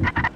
you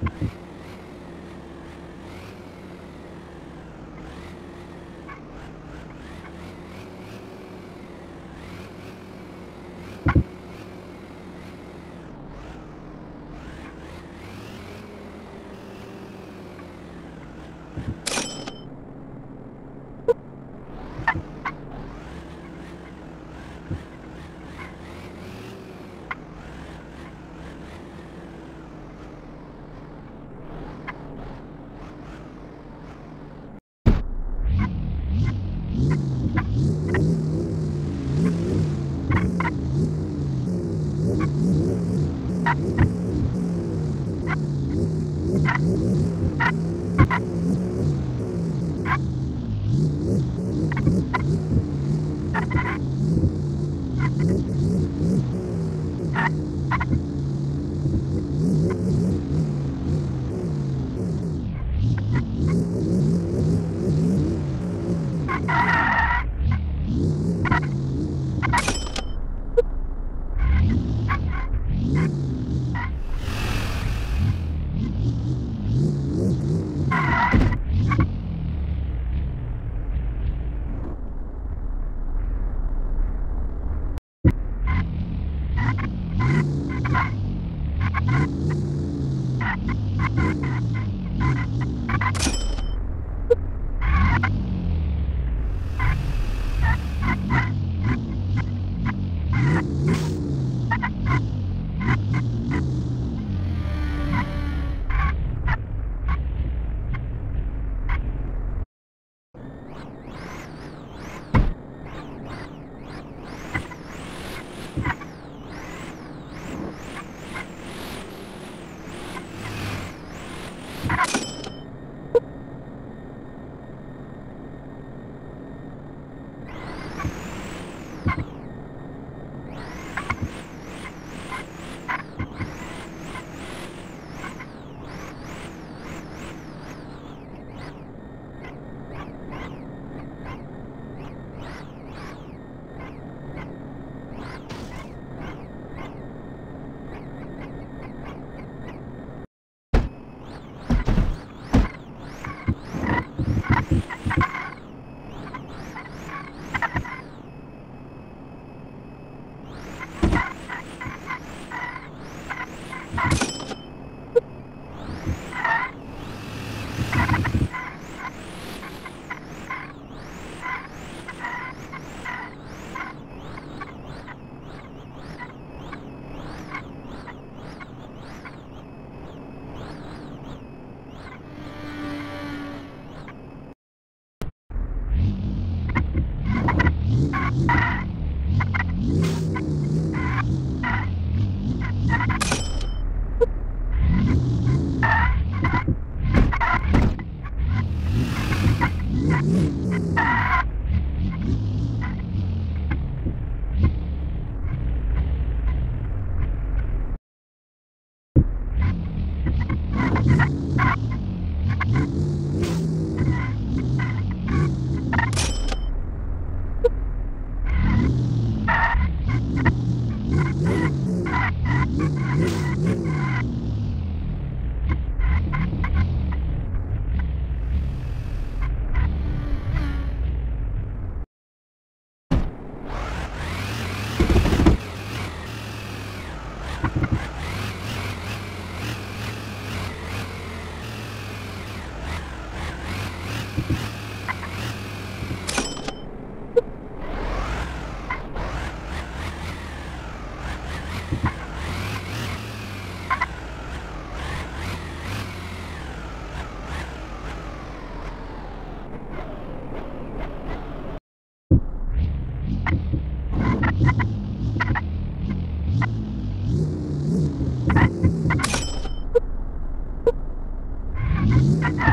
Thank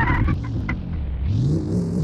you.